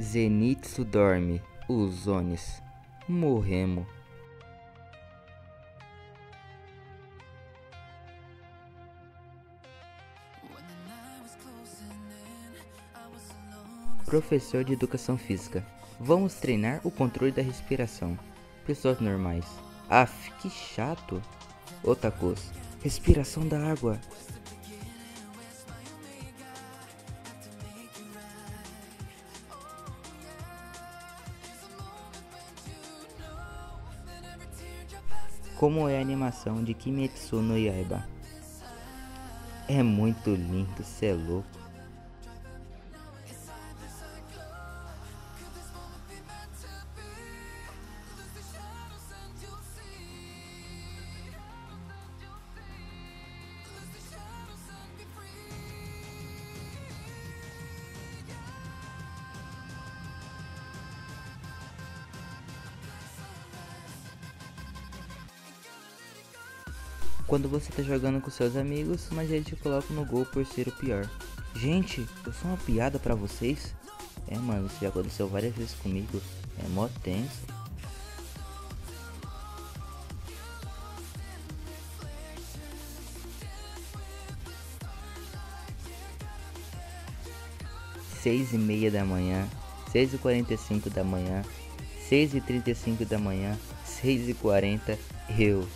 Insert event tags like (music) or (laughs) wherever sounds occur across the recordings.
Zenitsu dorme, os Onis. Morremos. Professor de Educação Física. Vamos treinar o controle da respiração. Pessoas normais. Af, que chato. Otakus. Respiração da água. Como é a animação de Kimetsu no Yaiba? É muito lindo, cê é louco. Quando você tá jogando com seus amigos, mas eles te colocam no gol por ser o pior. Gente, eu sou uma piada pra vocês? É, mano, isso já aconteceu várias vezes comigo. É mó tenso. Seis e meia da manhã, seis e quarenta e cinco da manhã, seis e trinta e cinco da manhã, seis e quarenta, eu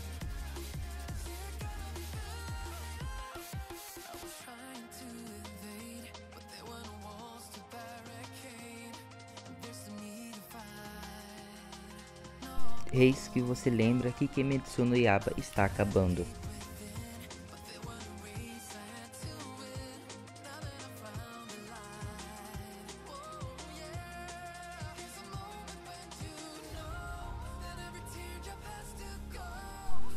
Eis que você lembra que Kimetsu no Yaba está acabando.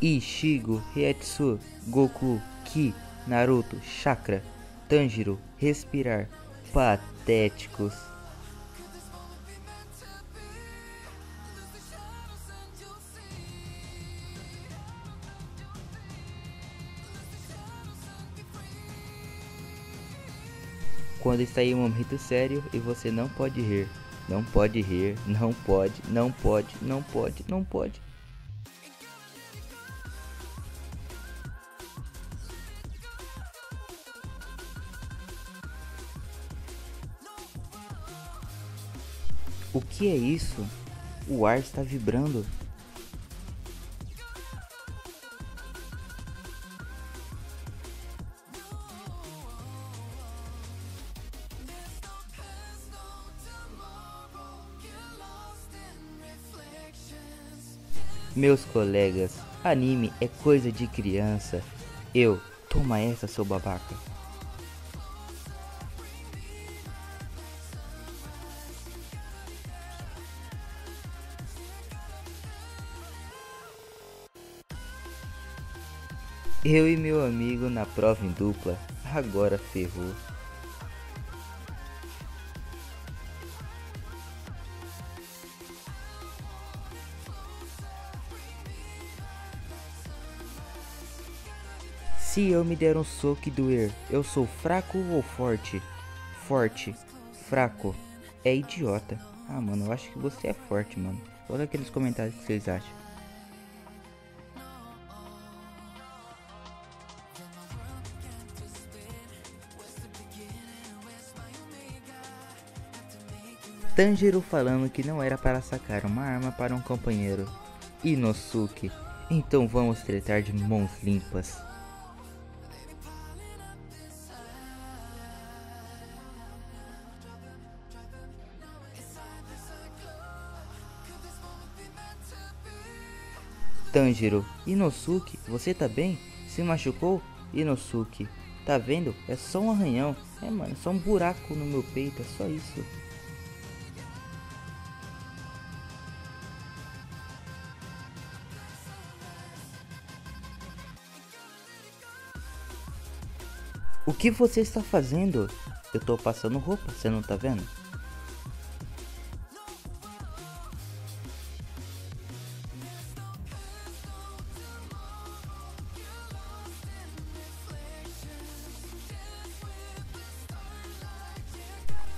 Ishigo, Rietsu, Goku, Ki, Naruto, Chakra, Tanjiro, Respirar, Patéticos. Quando está em um momento sério e você não pode rir. Não pode rir, não pode, não pode, não pode, não pode. O que é isso? O ar está vibrando. Meus colegas, anime é coisa de criança. Eu, toma essa, seu babaca. Eu e meu amigo na prova em dupla, agora ferrou. Se eu me der um soco e doer, eu sou fraco ou forte? Forte, fraco, é idiota. Ah, mano, eu acho que você é forte, mano. Olha aqueles comentários que vocês acham. Tanjiro falando que não era para sacar uma arma para um companheiro. Inosuke, então vamos tretar de mãos limpas. Tanjiro, Inosuke, você tá bem? Se machucou? Inosuke, tá vendo? É só um arranhão. É, mano, só um buraco no meu peito, é só isso. O que você está fazendo? Eu tô passando roupa, você não tá vendo?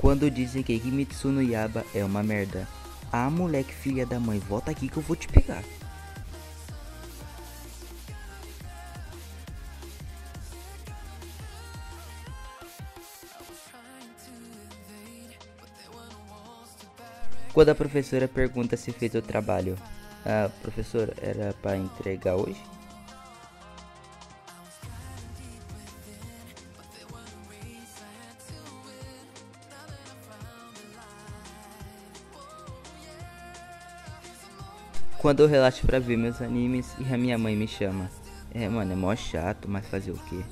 Quando dizem que Kimitsu no Yaba é uma merda. Ah, moleque, filha da mãe, volta aqui que eu vou te pegar. Quando a professora pergunta se fez o trabalho, a professora era para entregar hoje? Quando eu relaxo pra ver meus animes e a minha mãe me chama. É, mano, é mó chato, mas fazer o quê?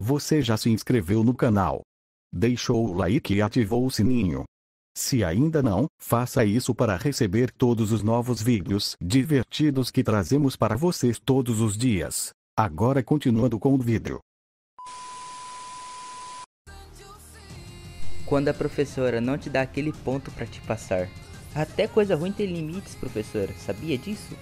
Você já se inscreveu no canal? Deixou o like e ativou o sininho? Se ainda não, faça isso para receber todos os novos vídeos divertidos que trazemos para vocês todos os dias. Agora continuando com o vídeo. Quando a professora não te dá aquele ponto para te passar. Até coisa ruim tem limites, professora. Sabia disso?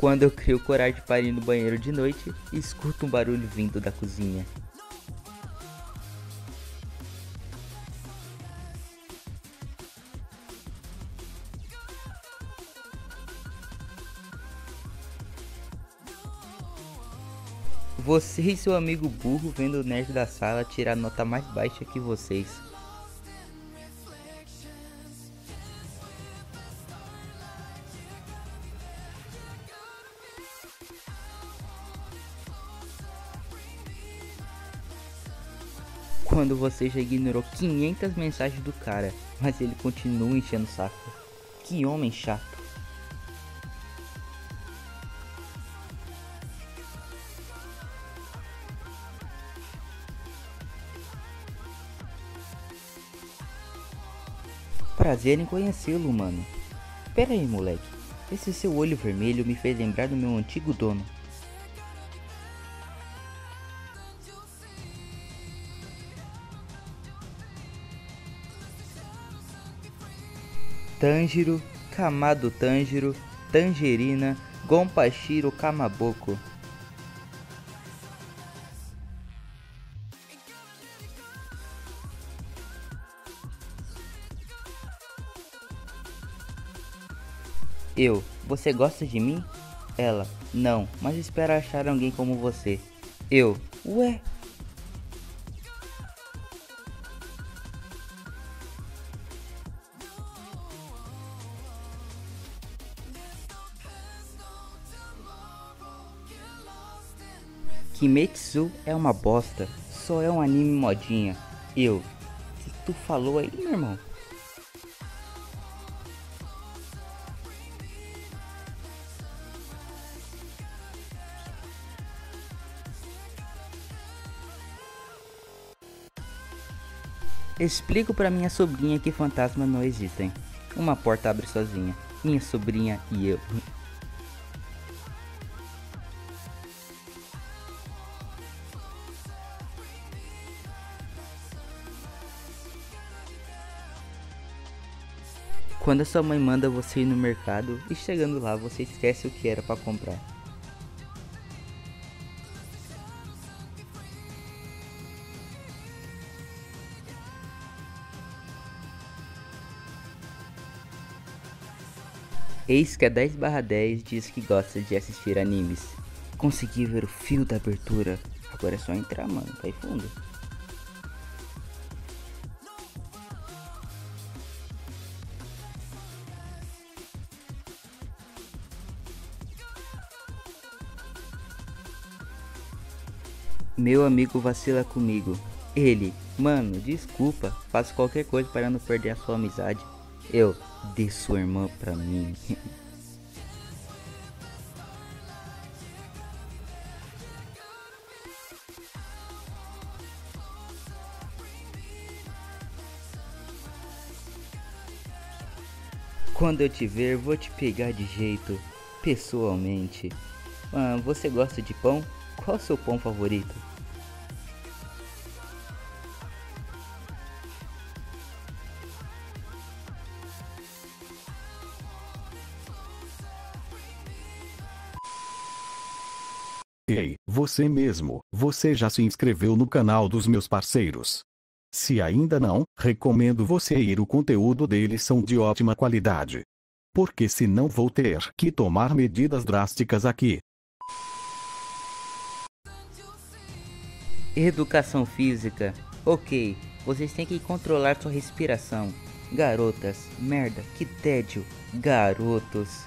Quando eu crio coragem para ir no banheiro de noite escuto um barulho vindo da cozinha. Você e seu amigo burro vendo o nerd da sala tirar nota mais baixa que vocês. Quando você já ignorou 500 mensagens do cara, mas ele continua enchendo o saco. Que homem chato. Prazer em conhecê-lo, mano. Pera aí, moleque. Esse seu olho vermelho me fez lembrar do meu antigo dono. Tanjiro, Kamado Tanjiro, Tangerina, Gonpashiro Kamaboko. Eu, você gosta de mim? Ela, não, mas espero achar alguém como você. Eu, ué, Kimetsu é uma bosta, só é um anime modinha. Eu, que tu falou aí, meu irmão? Explico para minha sobrinha que fantasmas não existem. Uma porta abre sozinha. Minha sobrinha e eu. Quando a sua mãe manda você ir no mercado e chegando lá você esquece o que era para comprar. Eis que a 10 10 diz que gosta de assistir animes. Consegui ver o fio da abertura. Agora é só entrar, mano. Vai fundo. Meu amigo vacila comigo. Ele, mano, desculpa, faço qualquer coisa para não perder a sua amizade. Eu, dê sua irmã pra mim. (laughs) Quando eu te ver, vou te pegar de jeito. Pessoalmente, ah, você gosta de pão? Qual o seu pão favorito? Você mesmo, você já se inscreveu no canal dos meus parceiros? Se ainda não, recomendo você ir o conteúdo deles são de ótima qualidade. Porque senão vou ter que tomar medidas drásticas aqui. Educação física. Ok, vocês têm que controlar sua respiração. Garotas, merda, que tédio. Garotos.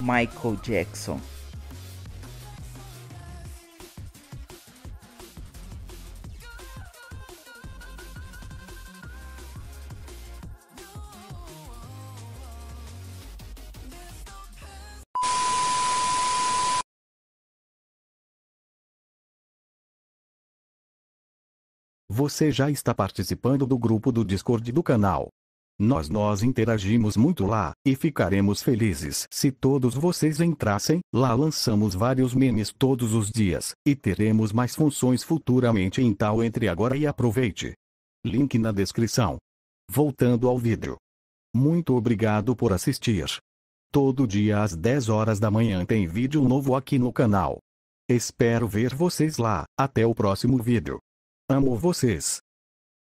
Michael Jackson. Você já está participando do grupo do Discord do canal. Nós nós interagimos muito lá, e ficaremos felizes se todos vocês entrassem. Lá lançamos vários memes todos os dias, e teremos mais funções futuramente então entre agora e aproveite. Link na descrição. Voltando ao vídeo. Muito obrigado por assistir. Todo dia às 10 horas da manhã tem vídeo novo aqui no canal. Espero ver vocês lá. Até o próximo vídeo. Amo vocês.